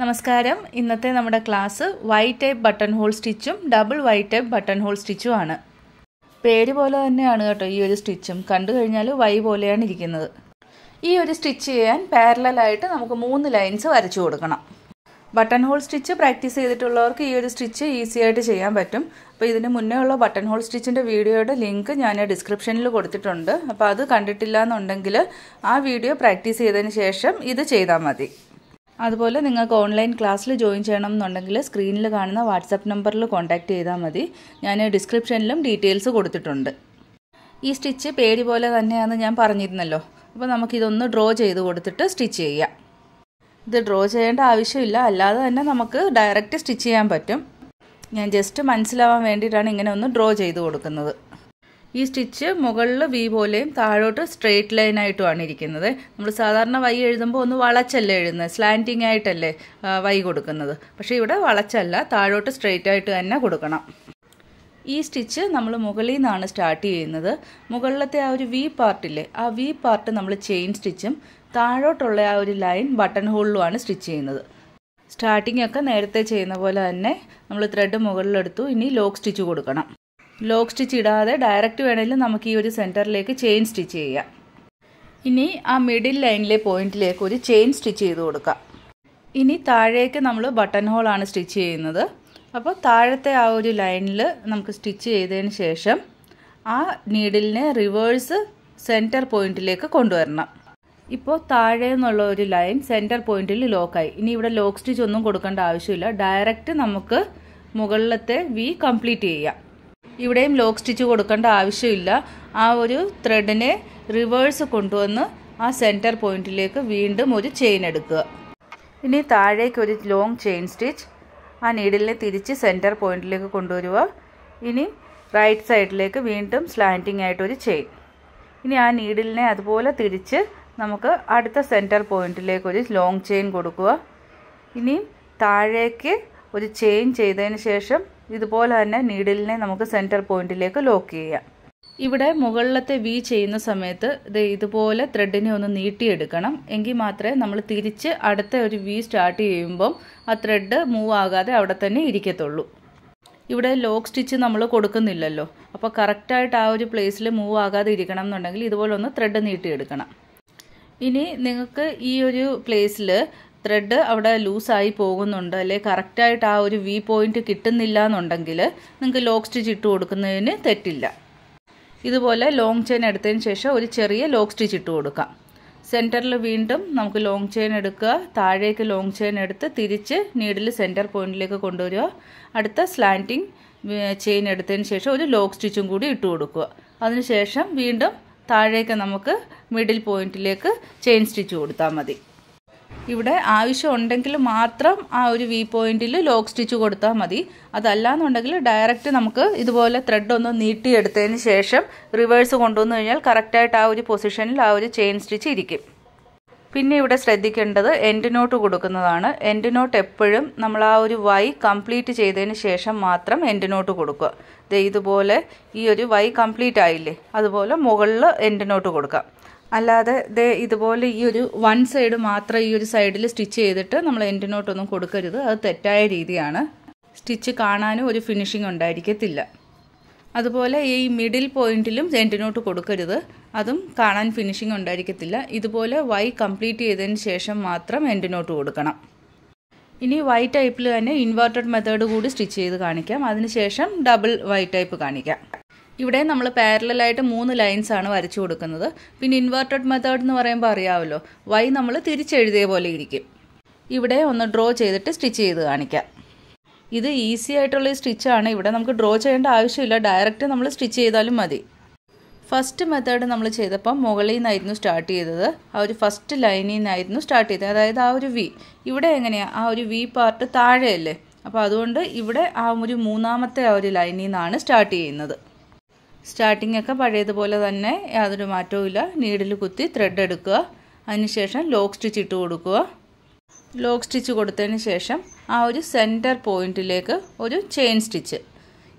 നമസ്കാരം. ഇന്നത്തെ നമ്മുടെ class Y type button hole സ്റ്റിച്ചും double Y type button hole സ്റ്റിച്ചും ആണ്. പേര് പോലെ തന്നെയാണ് കേട്ടോ ഈ ഒരു സ്റ്റിച്ചും കണ്ടു കഴിഞ്ഞാൽ വൈ പോലെയാണ് ഇരിക്കുന്നത്. ഈ ഒരു സ്റ്റിച്ച് ചെയ്യാൻ പാരലായിട്ട് നമുക്ക് മൂന്ന് ലൈൻസ് വരച്ചു കൊടുക്കണം. ബട്ടൺ ഹോൾ സ്റ്റിച്ച് പ്രാക്ടീസ് ചെയ്തിട്ടുള്ളവർക്ക് ഈ ഒരു സ്റ്റിച്ച് ഈസി ആയിട്ട് ചെയ്യാൻ പറ്റും. അപ്പോൾ ഇതിന് മുന്നേ ഉള്ള ബട്ടൺ ഹോൾ സ്റ്റിച്ചിന്റെ വീഡിയോയുടെ ലിങ്ക് ഞാൻ ഡിസ്ക്രിപ്ഷനിൽ കൊടുത്തിട്ടുണ്ട്. അപ്പോൾ അത് കണ്ടിട്ടില്ല എന്നുണ്ടെങ്കിൽ ആ വീഡിയോ പ്രാക്ടീസ് ചെയ്തതിന് ശേഷം ഇത് ചെയ്താൽ മതി. അതുപോലെ നിങ്ങൾക്ക് ഓൺലൈൻ ക്ലാസ്സിൽ ജോയിൻ ചെയ്യണം എന്നുണ്ടെങ്കിൽ സ്ക്രീനിൽ കാണുന്ന വാട്സപ്പ് നമ്പറിൽ കോൺടാക്റ്റ് ചെയ്താൽ മതി. ഞാൻ ഡിസ്ക്രിപ്ഷനിലും ഡീറ്റെയിൽസ് കൊടുത്തിട്ടുണ്ട്. ഈ സ്റ്റിച്ച് പേടി പോലെ തന്നെയാണെന്ന് ഞാൻ പറഞ്ഞിരുന്നല്ലോ. അപ്പോൾ നമുക്കിതൊന്ന് ഡ്രോ ചെയ്ത് കൊടുത്തിട്ട് സ്റ്റിച്ച് ചെയ്യാം. ഇത് ഡ്രോ ചെയ്യേണ്ട ആവശ്യമില്ല. അല്ലാതെ തന്നെ നമുക്ക് ഡയറക്റ്റ് സ്റ്റിച്ച് ചെയ്യാൻ പറ്റും. ഞാൻ ജസ്റ്റ് മനസ്സിലാവാൻ വേണ്ടിയിട്ടാണ് ഇങ്ങനെ ഒന്ന് ഡ്രോ ചെയ്ത് കൊടുക്കുന്നത്. ഈ സ്റ്റിച്ച് മുകളിൽ വി പോലെയും താഴോട്ട് സ്ട്രെയിറ്റ് ലൈൻ ആയിട്ടുമാണ് ഇരിക്കുന്നത്. നമ്മൾ സാധാരണ വൈ എഴുതുമ്പോൾ ഒന്ന് വളച്ചല്ലേ എഴുതുന്നത് സ്ലാന്റിങ് ആയിട്ടല്ലേ വൈ കൊടുക്കുന്നത്. പക്ഷേ ഇവിടെ വളച്ചല്ല താഴോട്ട് സ്ട്രെയിറ്റ് ആയിട്ട് തന്നെ കൊടുക്കണം. ഈ സ്റ്റിച്ച് നമ്മൾ മുകളിൽ നിന്നാണ് സ്റ്റാർട്ട് ചെയ്യുന്നത്. മുകളിലത്തെ ആ ഒരു വി പാർട്ടില്ലേ ആ വി പാർട്ട് നമ്മൾ ചെയിൻ സ്റ്റിച്ചും താഴോട്ടുള്ള ആ ഒരു ലൈൻ ബട്ടൺ ഹോളിലുമാണ് സ്റ്റിച്ച് ചെയ്യുന്നത്. സ്റ്റാർട്ടിംഗ് ഒക്കെ നേരത്തെ ചെയ്യുന്ന പോലെ തന്നെ നമ്മൾ ത്രെഡ് മുകളിലെടുത്തു ഇനി ലോക്ക് സ്റ്റിച്ച് കൊടുക്കണം. ലോക്ക് സ്റ്റിച്ച് ഇടാതെ ഡയറക്റ്റ് വേണമെങ്കിൽ നമുക്ക് ഈ ഒരു സെന്ററിലേക്ക് ചെയിൻ സ്റ്റിച്ച് ചെയ്യാം. ഇനി ആ മിഡിൽ ലൈനിലെ പോയിന്റിലേക്ക് ഒരു ചെയിൻ സ്റ്റിച്ച് ചെയ്ത് കൊടുക്കാം. ഇനി താഴേക്ക് നമ്മൾ ബട്ടൺ ഹോളാണ് സ്റ്റിച്ച് ചെയ്യുന്നത്. അപ്പോൾ താഴത്തെ ആ ഒരു ലൈനിൽ നമുക്ക് സ്റ്റിച്ച് ചെയ്തതിന് ശേഷം ആ നീഡിലിനെ റിവേഴ്സ് സെന്റർ പോയിന്റിലേക്ക് കൊണ്ടുവരണം. ഇപ്പോൾ താഴെ എന്നുള്ള ഒരു ലൈൻ സെന്റർ പോയിന്റിൽ ലോക്കായി ഇനി ഇവിടെ ലോക്ക് സ്റ്റിച്ച് ഒന്നും കൊടുക്കേണ്ട ആവശ്യമില്ല. ഡയറക്റ്റ് നമുക്ക് മുകളിലത്തെ വി കംപ്ലീറ്റ് ചെയ്യാം. ഇവിടെയും ലോക്ക് സ്റ്റിച്ച് കൊടുക്കേണ്ട ആവശ്യമില്ല. ആ ഒരു ത്രെഡിനെ റിവേഴ്സ് കൊണ്ടുവന്ന് ആ സെന്റർ പോയിന്റിലേക്ക് വീണ്ടും ഒരു ചെയിൻ എടുക്കുക. ഇനി താഴേക്ക് ഒരു ലോങ് ചെയിൻ സ്റ്റിച്ച് ആ നീഡിലിനെ തിരിച്ച് സെന്റർ പോയിന്റിലേക്ക് കൊണ്ടുവരിക. ഇനി റൈറ്റ് സൈഡിലേക്ക് വീണ്ടും സ്ലാന്റിംഗ് ആയിട്ടൊരു ചെയിൻ. ഇനി ആ നീഡിലിനെ അതുപോലെ തിരിച്ച് നമുക്ക് അടുത്ത സെന്റർ പോയിന്റിലേക്ക് ഒരു ലോങ് ചെയിൻ കൊടുക്കുക. ഇനി താഴേക്ക് ഒരു ചെയിൻ ചെയ്തതിന് ശേഷം ഇതുപോലെ തന്നെ നീഡിലിനെ നമുക്ക് സെന്റർ പോയിന്റിലേക്ക് ലോക്ക് ചെയ്യാം. ഇവിടെ മുകളിലത്തെ വി ചെയ്യുന്ന സമയത്ത് ഇത് ഇതുപോലെ ത്രെഡിനെ ഒന്ന് നീട്ടിയെടുക്കണം. എങ്കിൽ മാത്രമേ നമ്മൾ തിരിച്ച് അടുത്ത ഒരു വി സ്റ്റാർട്ട് ചെയ്യുമ്പം ആ ത്രെഡ് മൂവ് ആകാതെ അവിടെ തന്നെ ഇരിക്കത്തുള്ളൂ. ഇവിടെ ലോക്ക് സ്റ്റിച്ച് നമ്മൾ കൊടുക്കുന്നില്ലല്ലോ. അപ്പോൾ കറക്റ്റായിട്ട് ആ ഒരു പ്ലേസിൽ മൂവ് ആകാതെ ഇരിക്കണം എന്നുണ്ടെങ്കിൽ ഇതുപോലെ ഒന്ന് ത്രെഡ് നീട്ടിയെടുക്കണം. ഇനി നിങ്ങൾക്ക് ഈ ഒരു പ്ലേസിൽ ത്രെഡ് അവിടെ ലൂസായി പോകുന്നുണ്ട്. അല്ലെ? കറക്റ്റായിട്ട് ആ ഒരു വി പോയിന്റ് കിട്ടുന്നില്ല എന്നുണ്ടെങ്കിൽ നിങ്ങൾക്ക് ലോക്ക് സ്റ്റിച്ച് ഇട്ട് കൊടുക്കുന്നതിന് തെറ്റില്ല. ഇതുപോലെ ലോങ് ചെയിൻ എടുത്തതിന് ശേഷം ഒരു ചെറിയ ലോക്ക് സ്റ്റിച്ച് ഇട്ട് കൊടുക്കാം. സെന്ററിൽ വീണ്ടും നമുക്ക് ലോങ് ചെയിൻ എടുക്കുക. താഴേക്ക് ലോങ് ചെയിൻ എടുത്ത് തിരിച്ച് നീഡിൽ സെന്റർ പോയിന്റിലേക്ക് കൊണ്ടുവരിക. അടുത്ത സ്ലാന്റിങ് ചെയിൻ എടുത്തതിന് ശേഷം ഒരു ലോക്ക് സ്റ്റിച്ചും കൂടി ഇട്ട് കൊടുക്കുക. അതിനുശേഷം വീണ്ടും താഴേക്ക് നമുക്ക് മിഡിൽ പോയിന്റിലേക്ക് ചെയിൻ സ്റ്റിച്ച് കൊടുത്താൽ മതി. ഇവിടെ ആവശ്യമുണ്ടെങ്കിൽ മാത്രം ആ ഒരു വി പോയിന്റിൽ ലോക്ക് സ്റ്റിച്ച് കൊടുത്താൽ മതി. അതല്ലാന്നുണ്ടെങ്കിൽ ഡയറക്റ്റ് നമുക്ക് ഇതുപോലെ ത്രെഡ് ഒന്ന് നീട്ടിയെടുത്തതിന് ശേഷം റിവേഴ്സ് കൊണ്ടുവന്നു കഴിഞ്ഞാൽ കറക്റ്റായിട്ട് ആ ഒരു പൊസിഷനിൽ ആ ഒരു ചെയിൻ സ്റ്റിച്ച് ഇരിക്കും. പിന്നെ ഇവിടെ ശ്രദ്ധിക്കേണ്ടത് എൻഡ് നോട്ട് കൊടുക്കുന്നതാണ്. എൻഡ് നോട്ട് എപ്പോഴും നമ്മൾ ആ ഒരു വൈ കംപ്ലീറ്റ് ചെയ്തതിന് ശേഷം മാത്രം എൻഡ് നോട്ട് കൊടുക്കുക. ഇതുപോലെ ഈ ഒരു വൈ കംപ്ലീറ്റ് ആയില്ലേ? അതുപോലെ മുകളിൽ എൻഡ് നോട്ട് കൊടുക്കാം. അല്ലാതെ ദേ ഇതുപോലെ ഈ ഒരു വൺ സൈഡ് മാത്രം ഈ ഒരു സൈഡിൽ സ്റ്റിച്ച് ചെയ്തിട്ട് നമ്മൾ എൻഡ് നോട്ടൊന്നും കൊടുക്കരുത്. അത് തെറ്റായ രീതിയാണ്. സ്റ്റിച്ച് കാണാനും ഒരു ഫിനിഷിംഗ് ഉണ്ടായിരിക്കത്തില്ല. അതുപോലെ ഈ മിഡിൽ പോയിന്റിലും എൻഡ് നോട്ട് കൊടുക്കരുത്. അതും കാണാൻ ഫിനിഷിംഗ് ഉണ്ടായിരിക്കത്തില്ല. ഇതുപോലെ വൈ കംപ്ലീറ്റ് ചെയ്തതിന് ശേഷം മാത്രം എൻഡ് നോട്ട് കൊടുക്കണം. ഇനി വൈ ടൈപ്പിൽ തന്നെ ഇൻവേർട്ടഡ് മെത്തേഡ് കൂടി സ്റ്റിച്ച് ചെയ്ത് കാണിക്കാം. അതിനുശേഷം ഡബിൾ വൈ ടൈപ്പ് കാണിക്കാം. ഇവിടെ നമ്മൾ പാരലായിട്ട് മൂന്ന് ലൈൻസ് ആണ് വരച്ചു കൊടുക്കുന്നത്. പിന്നെ ഇൻവേർട്ടഡ് മെത്തേഡ് എന്ന് പറയുമ്പോൾ അറിയാമല്ലോ വൈ നമ്മൾ തിരിച്ചെഴുതിയ പോലെ ഇരിക്കും. ഇവിടെ ഒന്ന് ഡ്രോ ചെയ്തിട്ട് സ്റ്റിച്ച് ചെയ്ത് കാണിക്കാം. ഇത് ഈസി ആയിട്ടുള്ള സ്റ്റിച്ചാണ് ഇവിടെ നമുക്ക് ഡ്രോ ചെയ്യേണ്ട ആവശ്യമില്ല. ഡയറക്റ്റ് നമ്മൾ സ്റ്റിച്ച് ചെയ്താലും മതി. ഫസ്റ്റ് മെത്തേഡ് നമ്മൾ ചെയ്തപ്പം മുകളിൽ നിന്നായിരുന്നു സ്റ്റാർട്ട് ചെയ്തത്. ആ ഒരു ഫസ്റ്റ് ലൈനിൽ നിന്നായിരുന്നു സ്റ്റാർട്ട് ചെയ്തത്. അതായത് ആ ഒരു വി ഇവിടെ എങ്ങനെയാണ് ആ ഒരു വി പാർട്ട് താഴെയല്ലേ? അപ്പോൾ അതുകൊണ്ട് ഇവിടെ ആ ഒരു മൂന്നാമത്തെ ആ ഒരു ലൈനിൽ നിന്നാണ് സ്റ്റാർട്ട് ചെയ്യുന്നത്. സ്റ്റാർട്ടിംഗ് ഒക്കെ പഴയതുപോലെ തന്നെ യാതൊരു മാറ്റവും ഇല്ല നീഡിൽ കുത്തി ത്രെഡ് എടുക്കുക. അതിനുശേഷം ലോക്ക് സ്റ്റിച്ച് ഇട്ട് കൊടുക്കുക. ലോക്ക് സ്റ്റിച്ച് കൊടുത്തതിന് ശേഷം ആ ഒരു സെന്റർ പോയിന്റിലേക്ക് ഒരു ചെയിൻ സ്റ്റിച്ച്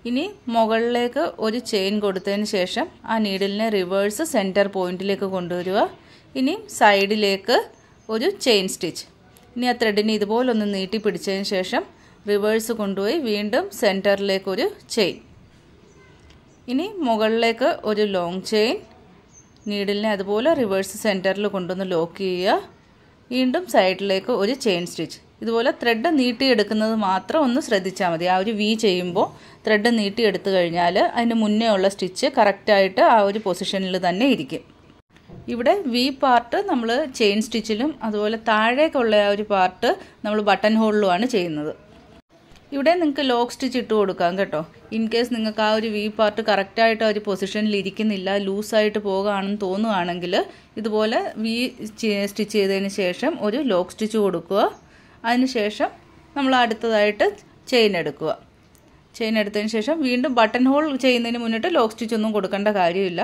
ഇനി മുകളിലേക്ക് ഒരു ചെയിൻ കൊടുത്തതിന് ശേഷം ആ നീഡിലിനെ റിവേഴ്സ് സെന്റർ പോയിന്റിലേക്ക് കൊണ്ടുവരിക. ഇനി സൈഡിലേക്ക് ഒരു ചെയിൻ സ്റ്റിച്ച് ഇനി ആ ത്രെഡിനെ ഇതുപോലൊന്ന് നീട്ടി പിടിച്ചതിന് ശേഷം റിവേഴ്സ് കൊണ്ടുപോയി വീണ്ടും സെന്ററിലേക്കൊരു ചെയിൻ ഇനി മുകളിലേക്ക് ഒരു ലോങ് ചെയിൻ നീഡിലിനെ അതുപോലെ റിവേഴ്സ് സെന്ററിൽ കൊണ്ടുവന്ന് ലോക്ക് ചെയ്യുക. വീണ്ടും സൈഡിലേക്ക് ഒരു ചെയിൻ സ്റ്റിച്ച് ഇതുപോലെ ത്രെഡ് നീട്ടിയെടുക്കുന്നത് മാത്രം ഒന്ന് ശ്രദ്ധിച്ചാൽ മതി. ആ ഒരു വി ചെയ്യുമ്പോൾ ത്രെഡ് നീട്ടിയെടുത്തു കഴിഞ്ഞാൽ അതിന് മുന്നേ ഉള്ള സ്റ്റിച്ച് കറക്റ്റായിട്ട് ആ ഒരു പൊസിഷനിൽ തന്നെ ഇരിക്കും. ഇവിടെ വി പാർട്ട് നമ്മൾ ചെയിൻ സ്റ്റിച്ചിലും അതുപോലെ താഴേക്കുള്ള ആ ഒരു പാർട്ട് നമ്മൾ ബട്ടൺ ഹോളിലുമാണ് ചെയ്യുന്നത്. ഇവിടെ നിങ്ങൾക്ക് ലോക്ക് സ്റ്റിച്ച് ഇട്ട് കൊടുക്കാം കേട്ടോ. ഇൻ കേസ് നിങ്ങൾക്ക് ആ ഒരു വി പാർട്ട് കറക്റ്റായിട്ട് ആ ഒരു പൊസിഷനിൽ ഇരിക്കുന്നില്ല ലൂസായിട്ട് പോകുകയാണെന്ന് തോന്നുകയാണെങ്കിൽ ഇതുപോലെ വി സ്റ്റിച്ച് ചെയ്തതിന് ശേഷം ഒരു ലോക്ക് സ്റ്റിച്ച് കൊടുക്കുക. അതിനുശേഷം നമ്മൾ അടുത്തതായിട്ട് ചെയിൻ എടുക്കുക. ചെയിൻ എടുത്തതിന് ശേഷം വീണ്ടും ബട്ടൺ ഹോൾ ചെയ്യുന്നതിന് മുന്നിട്ട് ലോക്ക് സ്റ്റിച്ച് ഒന്നും കൊടുക്കേണ്ട കാര്യമില്ല.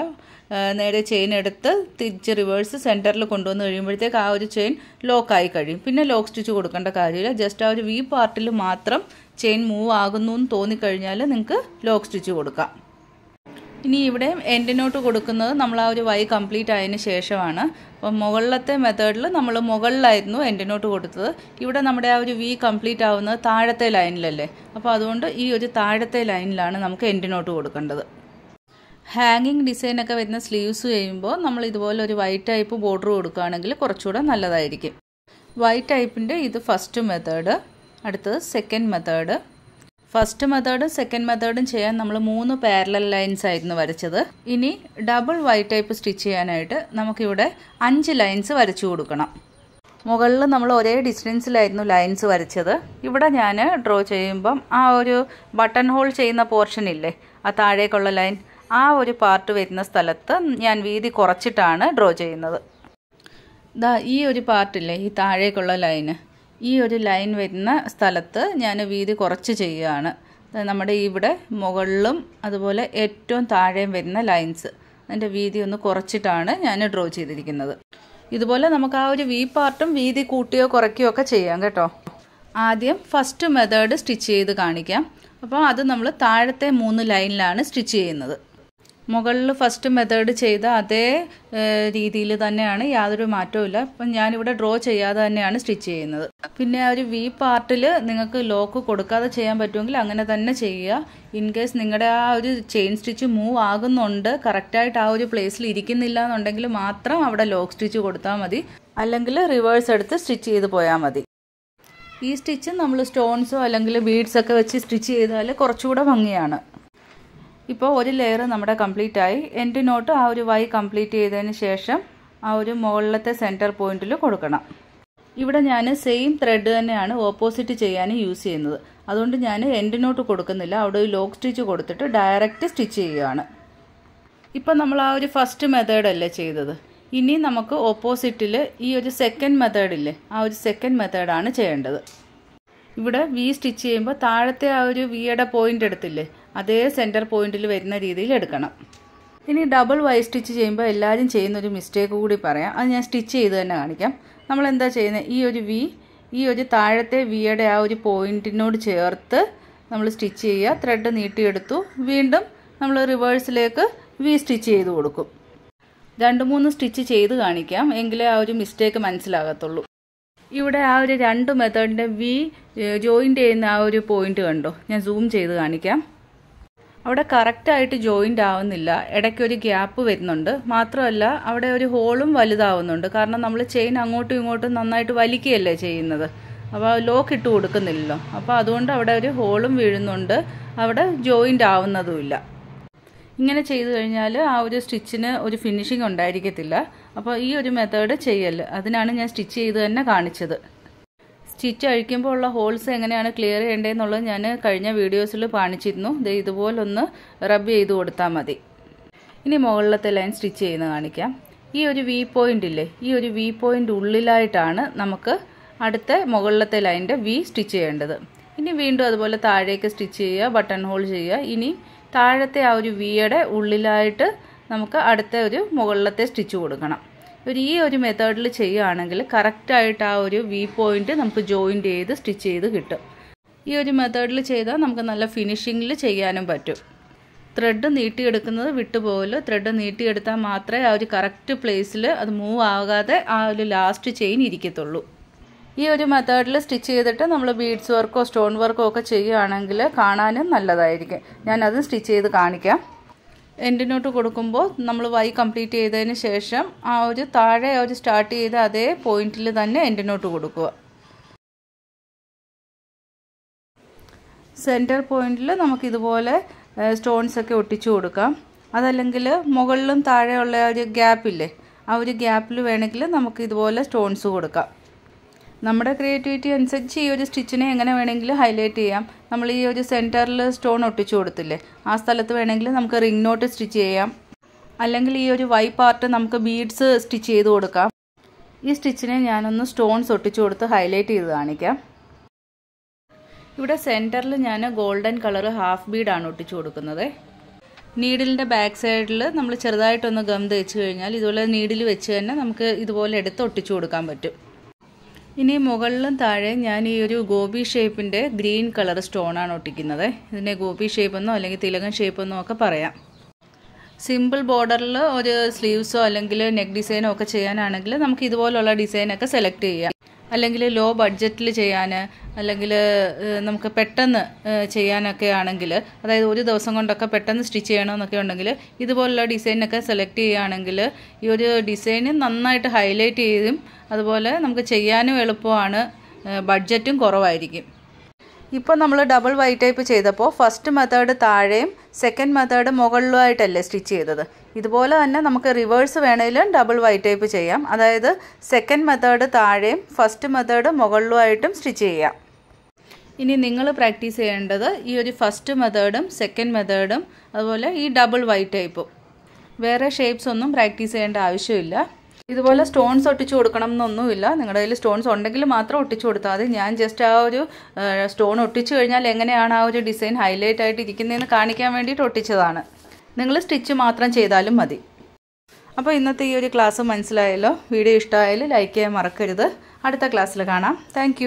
നേരെ ചെയിൻ എടുത്ത് തിരിച്ച് റിവേഴ്സ് സെന്ററിൽ കൊണ്ടുവന്ന് കഴിയുമ്പോഴത്തേക്ക് ആ ഒരു ചെയിൻ ലോക്കായി കഴിയും. പിന്നെ ലോക്ക് സ്റ്റിച്ച് കൊടുക്കേണ്ട കാര്യമില്ല. ജസ്റ്റ് ആ ഒരു വി പാർട്ടിൽ മാത്രം ചെയിൻ മൂവ് ആകുന്നു എന്ന് തോന്നിക്കഴിഞ്ഞാൽ നിങ്ങൾക്ക് ലോക്ക് സ്റ്റിച്ച് കൊടുക്കാം. ഇനി ഇവിടെ എൻഡിനോട്ട് കൊടുക്കുന്നത് നമ്മൾ ആ ഒരു വൈ കംപ്ലീറ്റ് ആയതിന് ശേഷമാണ്. അപ്പം മുകളിലത്തെ മെത്തേഡിൽ നമ്മൾ മുകളിലായിരുന്നു എൻഡിനോട്ട് കൊടുത്തത്. ഇവിടെ നമ്മുടെ ആ ഒരു വി കംപ്ലീറ്റ് ആവുന്നത് താഴത്തെ ലൈനിലല്ലേ? അപ്പോൾ അതുകൊണ്ട് ഈ ഒരു താഴത്തെ ലൈനിലാണ് നമുക്ക് എൻഡിനോട്ട് കൊടുക്കേണ്ടത്. ഹാങ്ങിങ് ഡിസൈനൊക്കെ വരുന്ന സ്ലീവ്സ് ചെയ്യുമ്പോൾ നമ്മൾ ഇതുപോലെ ഒരു വൈറ്റ് ടൈപ്പ് ബോർഡർ കൊടുക്കുകയാണെങ്കിൽ കുറച്ചുകൂടെ നല്ലതായിരിക്കും. വൈറ്റ് ടൈപ്പിന്റെ ഇത് ഫസ്റ്റ് മെത്തേഡ്. അടുത്തത് സെക്കൻഡ് മെത്തേഡ് ഫസ്റ്റ് മെത്തേഡും സെക്കൻഡ് മെത്തേഡും ചെയ്യാൻ നമ്മൾ മൂന്ന് പാരലൽ ലൈൻസ് ആയിരുന്നു വരച്ചത്. ഇനി ഡബിൾ വൈ ടൈപ്പ് സ്റ്റിച്ച് ചെയ്യാനായിട്ട് നമുക്കിവിടെ അഞ്ച് ലൈൻസ് വരച്ചു കൊടുക്കണം. മുകളിൽ നമ്മൾ ഒരേ ഡിസ്റ്റൻസിലായിരുന്നു ലൈൻസ് വരച്ചത്. ഇവിടെ ഞാൻ ഡ്രോ ചെയ്യുമ്പം ആ ഒരു ബട്ടൺ ഹോൾ ചെയ്യുന്ന പോർഷൻ ഇല്ലേ ആ താഴേക്കുള്ള ലൈൻ ആ ഒരു പാർട്ട് വരുന്ന സ്ഥലത്ത് ഞാൻ വീതി കുറച്ചിട്ടാണ് ഡ്രോ ചെയ്യുന്നത്. ദാ ഈ ഒരു പാർട്ടില്ലേ ഈ താഴേക്കുള്ള ലൈന് ഈ ഒരു ലൈൻ വരുന്ന സ്ഥലത്ത് ഞാൻ വീതി കുറച്ച് ചെയ്യുകയാണ്. നമ്മുടെ ഇവിടെ മുകളിലും അതുപോലെ ഏറ്റവും താഴെയും വരുന്ന ലൈൻസ്. അതിന്റെ വീതി ഒന്ന് കുറച്ചിട്ടാണ് ഞാൻ ഡ്രോ ചെയ്തിരിക്കുന്നത്. ഇതുപോലെ നമുക്ക് ആ ഒരു വി പാർട്ടും വീതി കൂട്ടിയോ കുറയ്ക്കുകയോ ഒക്കെ ചെയ്യാം കേട്ടോ. ആദ്യം ഫസ്റ്റ് മെത്തേഡ് സ്റ്റിച്ച് ചെയ്ത് കാണിക്കാം. അപ്പോൾ അത് നമ്മൾ താഴത്തെ മൂന്ന് ലൈനിലാണ് സ്റ്റിച്ച് ചെയ്യുന്നത്. മുകളിൽ ഫസ്റ്റ് മെത്തേഡ് ചെയ്ത അതേ രീതിയിൽ തന്നെയാണ് യാതൊരു മാറ്റവും ഇല്ല. അപ്പം ഞാനിവിടെ ഡ്രോ ചെയ്യാതെ തന്നെയാണ് സ്റ്റിച്ച് ചെയ്യുന്നത്. പിന്നെ ആ ഒരു വി പാർട്ടിൽ നിങ്ങൾക്ക് ലോക്ക് കൊടുക്കാതെ ചെയ്യാൻ പറ്റുമെങ്കിൽ അങ്ങനെ തന്നെ ചെയ്യുക. ഇൻ കേസ് നിങ്ങളുടെ ആ ഒരു ചെയിൻ സ്റ്റിച്ച് മൂവ് ആകുന്നുണ്ട് കറക്റ്റായിട്ട് ആ ഒരു പ്ലേസിൽ ഇരിക്കുന്നില്ല എന്നുണ്ടെങ്കിൽ മാത്രം അവിടെ ലോക്ക് സ്റ്റിച്ച് കൊടുത്താൽ മതി. അല്ലെങ്കിൽ റിവേഴ്സ് എടുത്ത് സ്റ്റിച്ച് ചെയ്ത് പോയാൽ മതി. ഈ സ്റ്റിച്ച് നമ്മൾ സ്റ്റോൺസോ അല്ലെങ്കിൽ ബീഡ്സൊക്കെ വെച്ച് സ്റ്റിച്ച് ചെയ്താൽ കുറച്ചുകൂടെ ഭംഗിയാണ്. ഇപ്പോൾ ഒരു ലെയർ നമ്മുടെ കംപ്ലീറ്റ് ആയി. എൻഡ് നോട്ട് ആ ഒരു വൈ കംപ്ലീറ്റ് ചെയ്തതിന് ശേഷം ആ ഒരു മുകളിലത്തെ സെന്റർ പോയിന്റിൽ കൊടുക്കണം. ഇവിടെ ഞാൻ സെയിം ത്രെഡ് തന്നെയാണ് ഓപ്പോസിറ്റ് ചെയ്യാൻ യൂസ് ചെയ്യുന്നത്. അതുകൊണ്ട് ഞാൻ എൻഡ് നോട്ട് കൊടുക്കുന്നില്ല. അവിടെ ഒരു ലോക്ക് സ്റ്റിച്ച് കൊടുത്തിട്ട് ഡയറക്റ്റ് സ്റ്റിച്ച് ചെയ്യുകയാണ്. ഇപ്പം നമ്മൾ ആ ഒരു ഫസ്റ്റ് മെത്തേഡല്ലേ ചെയ്തത്. ഇനി നമുക്ക് ഓപ്പോസിറ്റിൽ ഈ ഒരു സെക്കൻഡ് മെത്തേഡില്ലേ ആ ഒരു സെക്കൻഡ് മെത്തേഡാണ് ചെയ്യേണ്ടത്. ഇവിടെ വി സ്റ്റിച്ച് ചെയ്യുമ്പോൾ താഴത്തെ ആ ഒരു വിയുടെ പോയിന്റ് എടുത്തില്ലേ അതേ സെന്റർ പോയിന്റിൽ വരുന്ന രീതിയിൽ എടുക്കണം. ഇനി ഡബിൾ വൈ സ്റ്റിച്ച് ചെയ്യുമ്പോൾ എല്ലാവരും ചെയ്യുന്ന ഒരു മിസ്റ്റേക്ക് കൂടി പറയാം. അത് ഞാൻ സ്റ്റിച്ച് ചെയ്ത് തന്നെ കാണിക്കാം. നമ്മൾ എന്താ ചെയ്യുന്നത് ഈ ഒരു വി ഈ ഒരു താഴത്തെ വിയുടെ ആ ഒരു പോയിന്റിനോട് ചേർത്ത് നമ്മൾ സ്റ്റിച്ച് ചെയ്യുക. ത്രെഡ് നീട്ടിയെടുത്തു. വീണ്ടും നമ്മൾ റിവേഴ്സിലേക്ക് വി സ്റ്റിച്ച് ചെയ്ത് കൊടുക്കും. രണ്ട് മൂന്ന് സ്റ്റിച്ച് ചെയ്ത് കാണിക്കാം. എങ്കിലേ ആ ഒരു മിസ്റ്റേക്ക് മനസ്സിലാകത്തുള്ളൂ. ഇവിടെ ആ ഒരു രണ്ട് മെത്തേഡിന്റെ വി ജോയിന്റ് ചെയ്യുന്ന ആ ഒരു പോയിന്റ് കണ്ടോ? ഞാൻ സൂം ചെയ്ത് കാണിക്കാം. അവിടെ കറക്റ്റായിട്ട് ജോയിന്റ് ആവുന്നില്ല. ഇടയ്ക്ക് ഒരു ഗ്യാപ്പ് വരുന്നുണ്ട്. മാത്രമല്ല അവിടെ ഒരു ഹോളും വലുതാവുന്നുണ്ട്. കാരണം നമ്മൾ ചെയിൻ അങ്ങോട്ടും ഇങ്ങോട്ടും നന്നായിട്ട് വലിക്കുകയല്ലേ ചെയ്യുന്നത്. അപ്പോൾ ലോക്ക് ഇട്ട് കൊടുക്കുന്നില്ലല്ലോ. അപ്പോൾ അതുകൊണ്ട് അവിടെ ഒരു ഹോളും വീഴുന്നുണ്ട്. അവിടെ ജോയിന്റ് ആവുന്നതുമില്ല. ഇങ്ങനെ ചെയ്തു കഴിഞ്ഞാൽ ആ ഒരു സ്റ്റിച്ചിന് ഒരു ഫിനിഷിംഗ് ഉണ്ടായിരിക്കത്തില്ല. അപ്പോൾ ഈ ഒരു മെത്തേഡ് ചെയ്യൽ. അതിനാണ് ഞാൻ സ്റ്റിച്ച് ചെയ്ത് തന്നെ കാണിച്ചത്. സ്റ്റിച്ച് അഴിക്കുമ്പോൾ ഉള്ള ഹോൾസ് എങ്ങനെയാണ് ക്ലിയർ ചെയ്യേണ്ടതെന്നുള്ളത് ഞാൻ കഴിഞ്ഞ വീഡിയോസിൽ കാണിച്ചിരുന്നു. ഇത് ഇതുപോലൊന്ന് റബ്ബ് ചെയ്ത് കൊടുത്താൽ മതി. ഇനി മുകളിലത്തെ ലൈൻ സ്റ്റിച്ച് ചെയ്യുന്ന കാണിക്കാം. ഈ ഒരു വി പോയിന്റ് ഇല്ലേ ഈ ഒരു വി പോയിന്റ് ഉള്ളിലായിട്ടാണ് നമുക്ക് അടുത്ത മുകളിലത്തെ ലൈനിന്റെ വി സ്റ്റിച്ച് ചെയ്യേണ്ടത്. ഇനി വീണ്ടും അതുപോലെ താഴേക്ക് സ്റ്റിച്ച് ചെയ്യുക ബട്ടൺ ഹോൾ ചെയ്യുക. ഇനി താഴത്തെ ആ ഒരു വിയുടെ ഉള്ളിലായിട്ട് നമുക്ക് അടുത്ത ഒരു മുകളിലത്തെ സ്റ്റിച്ച് കൊടുക്കണം. ഒരു ഈ ഒരു മെത്തേഡിൽ ചെയ്യുകയാണെങ്കിൽ കറക്റ്റായിട്ട് ആ ഒരു വി പോയിന്റ് നമുക്ക് ജോയിന്റ് ചെയ്ത് സ്റ്റിച്ച് ചെയ്ത് കിട്ടും. ഈ ഒരു മെത്തേഡിൽ ചെയ്താൽ നമുക്ക് നല്ല ഫിനിഷിങ്ങിൽ ചെയ്യാനും പറ്റും. ത്രെഡ് നീട്ടിയെടുക്കുന്നത് വിട്ടുപോകൽ. ത്രെഡ് നീട്ടിയെടുത്താൽ മാത്രമേ ആ ഒരു കറക്റ്റ് പ്ലേസിൽ അത് മൂവ് ആകാതെ ആ ഒരു ലാസ്റ്റ് ചെയിൻ ഇരിക്കത്തുള്ളൂ. ഈ ഒരു മെത്തേഡിൽ സ്റ്റിച്ച് ചെയ്തിട്ട് നമ്മൾ ബീഡ്സ് വർക്കോ സ്റ്റോൺ വർക്കോ ഒക്കെ ചെയ്യുകയാണെങ്കിൽ കാണാനും നല്ലതായിരിക്കും. ഞാനത് സ്റ്റിച്ച് ചെയ്ത് കാണിക്കാം. എൻഡിനോട്ട് കൊടുക്കുമ്പോൾ നമ്മൾ വൈ കംപ്ലീറ്റ് ചെയ്തതിന് ശേഷം ആ ഒരു താഴെ ഒരു സ്റ്റാർട്ട് ചെയ്ത അതേ പോയിന്റിൽ തന്നെ എൻഡ് എൻഡിനോട്ട് കൊടുക്കുക സെന്റർ പോയിന്റിൽ നമുക്ക് ഇതുപോലെ സ്റ്റോൺസ് ഒക്കെ ഒട്ടിച്ചു കൊടുക്കാം. അതല്ലെങ്കിൽ മുകളിലും താഴെയുള്ള ഒരു ഗ്യാപ്പില്ലേ ആ ഒരു ഗ്യാപ്പിൽ വേണമെങ്കിൽ നമുക്ക് ഇതുപോലെ സ്റ്റോൺസ് കൊടുക്കാം. നമ്മുടെ ക്രിയേറ്റിവിറ്റി അനുസരിച്ച് ഈ ഒരു സ്റ്റിച്ചിനെ എങ്ങനെ വേണമെങ്കിലും ഹൈലൈറ്റ് ചെയ്യാം. നമ്മൾ ഈ ഒരു സെന്ററിൽ സ്റ്റോൺ ഒട്ടിച്ചു കൊടുത്തില്ലേ? ആ സ്ഥലത്ത് വേണമെങ്കിൽ നമുക്ക് റിംഗ് നോട്ട് സ്റ്റിച്ച് ചെയ്യാം. അല്ലെങ്കിൽ ഈ ഒരു വൈ പാർട്ട് നമുക്ക് ബീഡ്സ് സ്റ്റിച്ച് ചെയ്ത് കൊടുക്കാം. ഈ സ്റ്റിച്ചിനെ ഞാനൊന്ന് സ്റ്റോൺസ് ഒട്ടിച്ചു കൊടുത്ത് ഹൈലൈറ്റ് ചെയ്ത് കാണിക്കാം. ഇവിടെ സെന്ററിൽ ഞാൻ ഗോൾഡൻ കളർ ഹാഫ് ബീഡാണ് ഒട്ടിച്ചു കൊടുക്കുന്നത്. നീഡിലിന്റെ ബാക്ക് സൈഡിൽ നമ്മൾ ചെറുതായിട്ടൊന്ന് ഗം തേച്ച് കഴിഞ്ഞാൽ ഇതുപോലെ നീഡിൽ വെച്ച് തന്നെ നമുക്ക് ഇതുപോലെ എടുത്ത് ഒട്ടിച്ചു കൊടുക്കാൻ പറ്റും. ഇനി മുകളിലും താഴെ ഞാൻ ഈ ഒരു ഗോപി ഷേപ്പിന്റെ ഗ്രീൻ കളർ സ്റ്റോണാണ് ഒട്ടിക്കുന്നത്. ഇതിനെ ഗോപി ഷേപ്പെന്നോ അല്ലെങ്കിൽ തിലകൻ ഷേപ്പെന്നോ ഒക്കെ പറയാം. സിമ്പിൾ ബോർഡറിൽ ഒരു സ്ലീവ്സോ അല്ലെങ്കിൽ നെക്ക് ഡിസൈനോ ഒക്കെ ചെയ്യാനാണെങ്കിൽ നമുക്ക് ഇതുപോലുള്ള ഡിസൈനൊക്കെ സെലക്ട് ചെയ്യാം. അല്ലെങ്കിൽ ലോ ബഡ്ജറ്റിൽ ചെയ്യാൻ അല്ലെങ്കിൽ നമുക്ക് പെട്ടെന്ന് ചെയ്യാനൊക്കെ ആണെങ്കിൽ അതായത് ഒരു ദിവസം കൊണ്ടൊക്കെ പെട്ടെന്ന് സ്റ്റിച്ച് ചെയ്യണമെന്നൊക്കെ ഉണ്ടെങ്കിൽ ഇതുപോലുള്ള ഡിസൈനൊക്കെ സെലക്ട് ചെയ്യുകയാണെങ്കിൽ ഈ ഒരു ഡിസൈന് നന്നായിട്ട് ഹൈലൈറ്റ് ചെയ്തും അതുപോലെ നമുക്ക് ചെയ്യാനും എളുപ്പമാണ് ബഡ്ജറ്റും കുറവായിരിക്കും. ഇപ്പോൾ നമ്മൾ ഡബിൾ വൈ ടൈപ്പ് ചെയ്തപ്പോൾ ഫസ്റ്റ് മെത്തേഡ് താഴെയും സെക്കൻഡ് മെത്തേഡ് മുകളിലുമായിട്ടല്ലേ സ്റ്റിച്ച് ചെയ്തത്. ഇതുപോലെ തന്നെ നമുക്ക് റിവേഴ്സ് വേണമെങ്കിലും ഡബിൾ വൈ ടൈപ്പ് ചെയ്യാം. അതായത് സെക്കൻഡ് മെത്തേഡ് താഴെയും ഫസ്റ്റ് മെത്തേഡ് മുകളിലുമായിട്ടും സ്റ്റിച്ച് ചെയ്യാം. ഇനി നിങ്ങൾ പ്രാക്ടീസ് ചെയ്യേണ്ടത് ഈ ഒരു ഫസ്റ്റ് മെത്തേഡും സെക്കൻഡ് മെത്തേഡും അതുപോലെ ഈ ഡബിൾ വൈ ടൈപ്പും വേറെ ഷേപ്സ് ഒന്നും പ്രാക്ടീസ് ചെയ്യേണ്ട ആവശ്യമില്ല. ഇതുപോലെ സ്റ്റോൺസ് ഒട്ടിച്ചു കൊടുക്കണം എന്നൊന്നുമില്ല നിങ്ങളുടെ കയ്യിൽ സ്റ്റോൺസ് ഉണ്ടെങ്കിൽ മാത്രം ഒട്ടിച്ചു കൊടുത്താൽ മതി. ഞാൻ ജസ്റ്റ് ആ ഒരു സ്റ്റോൺ ഒട്ടിച്ചു കഴിഞ്ഞാൽ എങ്ങനെയാണ് ആ ഒരു ഡിസൈൻ ഹൈലൈറ്റ് ആയിട്ട് ഇരിക്കുന്നതെന്ന് കാണിക്കാൻ വേണ്ടിയിട്ട് ഒട്ടിച്ചതാണ്. നിങ്ങൾ സ്റ്റിച്ച് മാത്രം ചെയ്താലും മതി. അപ്പോൾ ഇന്നത്തെ ഈ ഒരു ക്ലാസ് മനസ്സിലായല്ലോ. വീഡിയോ ഇഷ്ടമായാലും ലൈക്ക് ചെയ്യാൻ മറക്കരുത്. അടുത്ത ക്ലാസ്സിൽ കാണാം. താങ്ക്